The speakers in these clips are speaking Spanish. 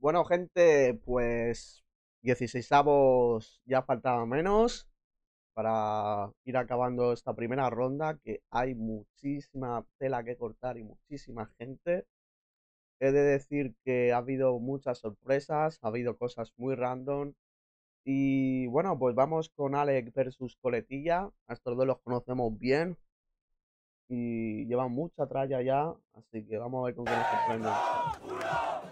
Bueno, gente, pues 16 avos ya faltaba menos para ir acabando esta primera ronda, que hay muchísima tela que cortar y muchísima gente. He de decir que ha habido muchas sorpresas, ha habido cosas muy random. Y bueno, pues vamos con Alex versus Coletilla. A estos dos los conocemos bien. Y llevan mucha tralla ya, así que vamos a ver con qué nos sorprenden.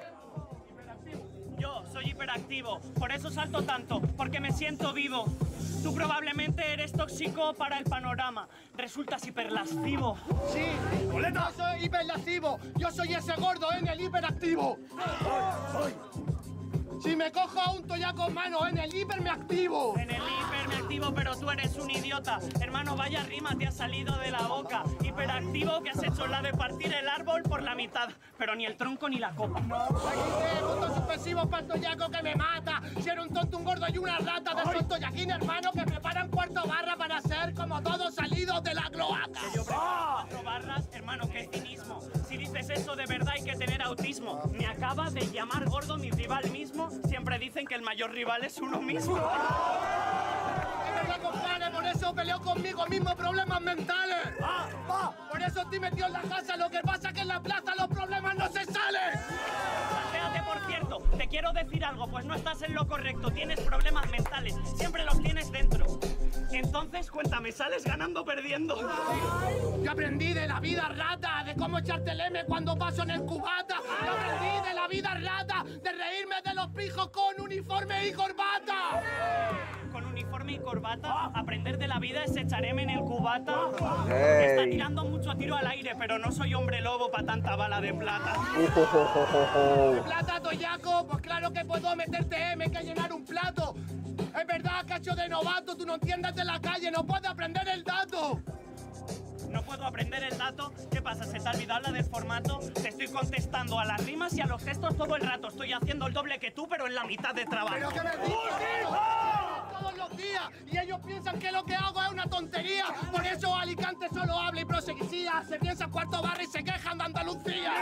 Hiperactivo, por eso salto tanto, porque me siento vivo. Tú probablemente eres tóxico para el panorama, resultas hiperlascivo. Sí, yo soy hiperlascivo. Yo soy ese gordo en el hiperactivo. Si me cojo a un toyaco en mano, en el hiper me activo. En el hiper me activo, pero tú eres un idiota. Hermano, vaya rima te ha salido de la boca. Hiperactivo que has hecho la de partir el árbol por la mitad, pero ni el tronco ni la copa. Aquí puntos suspensivos para el toyaco que me mata. Si era un tonto, un gordo y una rata de esos toyaquín, hermano, que preparan cuarto barra para ser como todos salidos de la cloaca. Yo tener autismo. Me acaba de llamar gordo mi rival mismo. Siempre dicen que el mayor rival es uno mismo. Compare, por eso peleo conmigo mismo problemas mentales. Por eso estoy metido en la casa, lo que pasa que en la plaza los problemas no se salen. Por cierto, te quiero decir algo, pues no estás en lo correcto, tienes problemas mentales, siempre los. Entonces, cuéntame, ¿sales ganando o perdiendo? Yo aprendí de la vida rata, de cómo echarte el M cuando paso en el cubata. Yo aprendí de la vida rata, de reírme de los pijos con uniforme y corbata. Con uniforme y corbata, aprender de la vida es echarme en el cubata. Ey. Está tirando mucho tiro al aire, pero no soy hombre lobo para tanta bala de plata. Ujojojojo. Plata, toyaco, pues claro que puedo meterte M que llenar de novato, tú no entiendes de la calle, no puedes aprender el dato. No puedo aprender el dato. ¿Qué pasa? ¿Se te ha olvidado la del formato? Te estoy contestando a las rimas y a los gestos todo el rato. Estoy haciendo el doble que tú, pero en la mitad de trabajo. Pero que me dices todos los días y ellos piensan que lo que hago es una tontería. Por eso Alicante solo habla y proseguía. Se piensa cuarto barrio y se quejan de Andalucía.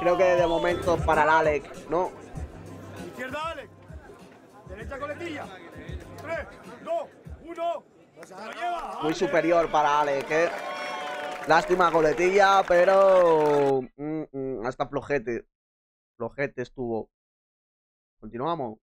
Creo que de momento para el Alex, ¿no? Izquierda, Derecha, coletilla. 3, 2, 1. ¡Lo lleva! Muy superior para Alex, ¿eh? Lástima coletilla, pero... mm, mm, hasta flojete. Flojete estuvo. Continuamos.